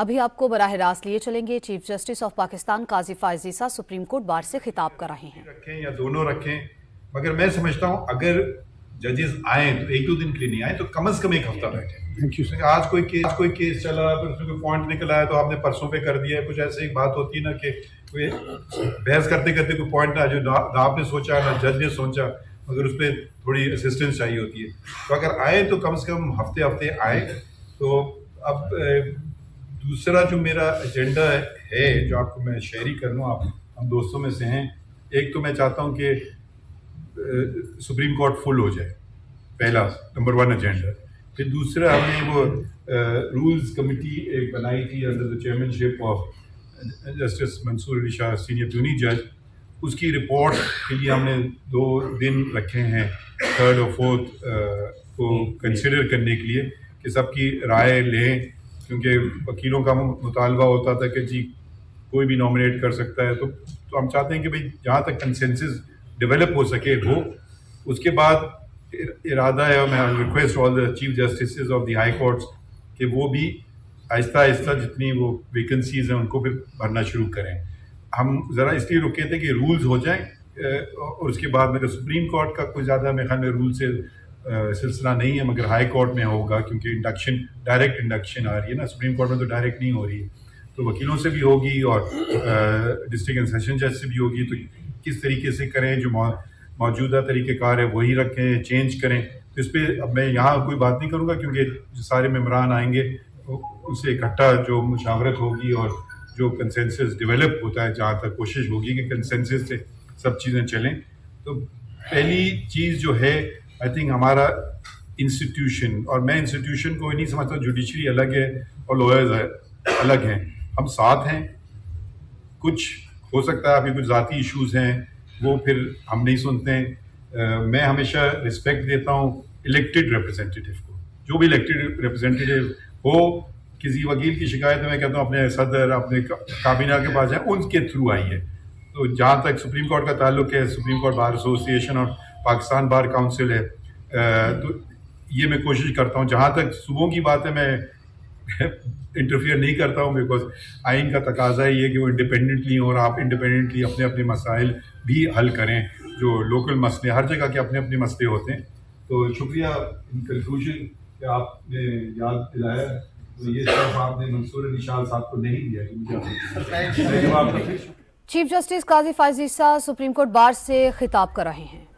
अभी आपको बराह रास्त लिए चलेंगे। Chief justice of Pakistan Qazi Faez Isa supreme court bar से खिताब कर रहे हैं। रखें या दोनों रखें मगर मैं समझता हूँ अगर जजेस आए तो एक दो दिन के लिए नहीं आए तो कम से कम एक हफ़्ता बैठे। थैंक यू सर आज कोई केस कोई केस चला फिर उसमें कोई पॉइंट निकल आया तो आपने परसों पे कर दिया है। कुछ ऐसे ही बात होती है ना कि कोई बहस करते करते कोई पॉइंट ना जो ना ना आपने सोचा ना जज ने सोचा मगर उस पर थोड़ी असिस्टेंस चाहिए होती है। तो अगर आए तो कम से कम हफ़्ते हफ़्ते आए। तो अब दूसरा जो मेरा एजेंडा है, जो आपको मैं शेयर ही कर लूँ, आप, हम दोस्तों में से हैं, एक तो मैं चाहता हूँ कि सुप्रीम कोर्ट फुल हो जाए, पहला नंबर वन एजेंडा फिर दूसरा हमने वो रूल्स कमेटी एक बनाई थी under the chairmanship of justice Mansoor Ali Shah senior junior जज उसकी रिपोर्ट के लिए हमने दो दिन रखे हैं थर्ड और फोर्थ को कंसिडर करने के लिए कि सबकी राय लें क्योंकि वकीलों का मुतालबा होता था कि जी कोई भी नॉमिनेट कर सकता है। तो, तो हम चाहते हैं कि भाई जहाँ तक कंसेंसस डेवलप हो सके हो। उसके बाद इरादा है मैं request all the chief justice of the high courts कि वो भी आहिस्ता आहिस्ता जितनी वो वैकेंसीज हैं उनको फिर भरना शुरू करें। हम ज़रा इसलिए रुके थे कि रूल्स हो जाएँ और उसके बाद मेरे सुप्रीम कोर्ट का कोई ज़्यादा मेरे ख्याल में रूल से सिलसिला नहीं है, मगर हाई कोर्ट में होगा, क्योंकि इंडक्शन डायरेक्ट इंडक्शन आ रही है ना। सुप्रीम कोर्ट में तो डायरेक्ट नहीं हो रही तो वकीलों से भी होगी और डिस्ट्रिक्ट एंड सेशन जज से भी होगी। तो किस तरीके से करें, जो मौजूदा तरीक़ेकार है, वही रखें चेंज करें। तो इस पर अब मैं यहाँ कोई बात नहीं करूँगा, क्योंकि सारे मेम्बरान आएँगे उससे इकट्ठा जो मुशावरत होगी और जो कंसेंसस डेवलप होता है, जहाँ तक कोशिश होगी कि कंसेंसस से सब चीज़ें चलें। तो पहली चीज़ जो है आई थिंक हमारा इंस्टीट्यूशन और मैं इंस्टीट्यूशन को नहीं समझता जुडिशरी अलग है और लॉयर्स है अलग हैं। हम साथ हैं। कुछ हो सकता है अभी कुछ ज़ाती इश्यूज़ हैं वो फिर हम नहीं सुनते हैं। अ, मैं हमेशा रिस्पेक्ट देता हूँ इलेक्टेड रिप्रेजेंटेटिव को। जो भी इलेक्टेड रिप्रेजेंटेटिव हो किसी वकील की शिकायत मैं कहता हूँ अपने सदर अपने काबीना के पास जाए उनके थ्रू आई है। तो जहाँ तक सुप्रीम कोर्ट का ताल्लुक है सुप्रीम कोर्ट बार एसोसिएशन और पाकिस्तान बार काउंसिल है। तो ये मैं कोशिश करता हूँ जहाँ तक सुबह की बात है मैं इंटरफियर नहीं करता हूँ बिकॉज़ आइन का तकाजा ही है कि वो इंडिपेंडेंटली और आप इंडिपेंडेंटली अपने अपने मसाइल भी हल करें जो लोकल मसले हर जगह के अपने अपने मसले होते हैं। तो शुक्रिया इन कंक्लूजन कि आपने याद दिलाया। तो ये सब आपने मंसूर अली शाह साहब को नहीं दिया chief justice Qazi Faez Isa supreme court bar से खिताब कर रहे हैं।